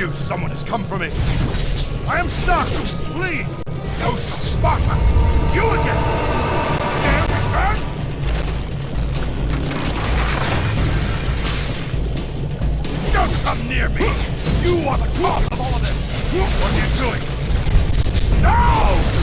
you, someone has come for me. I am stuck! Please! Ghost of Sparta! You again! Dare return? Don't come near me! You are the cause of all of this! What are you doing? No!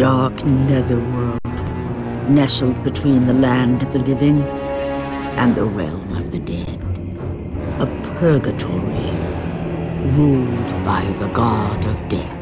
Dark netherworld nestled between the land of the living and the realm of the dead. A purgatory ruled by the god of death,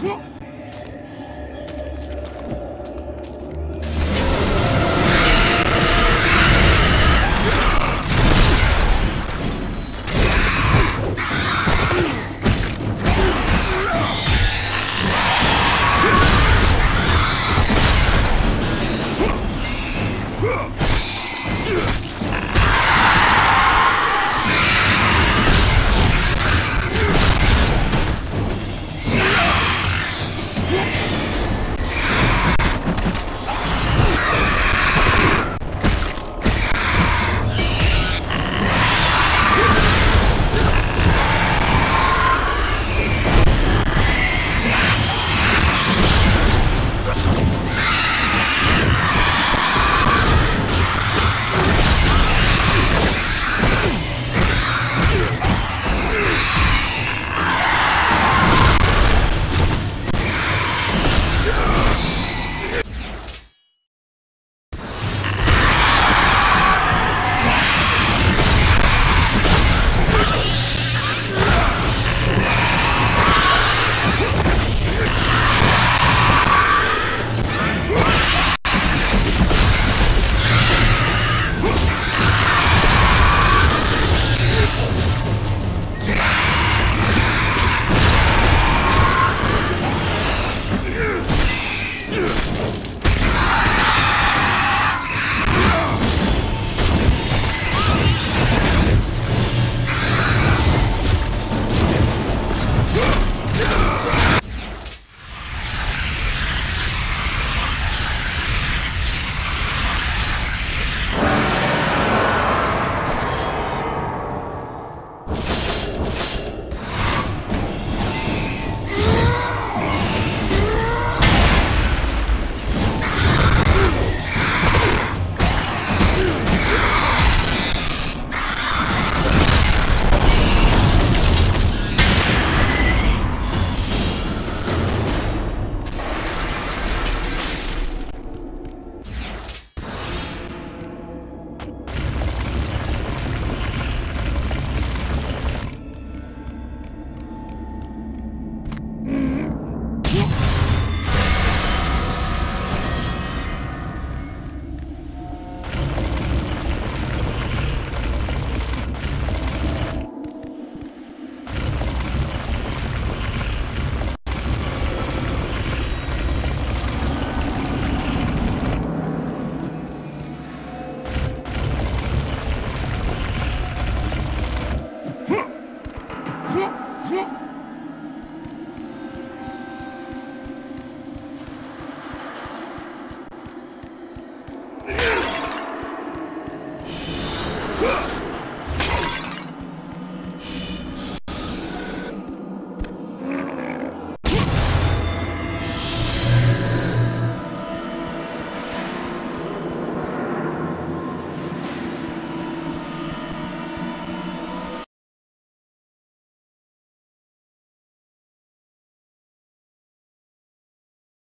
停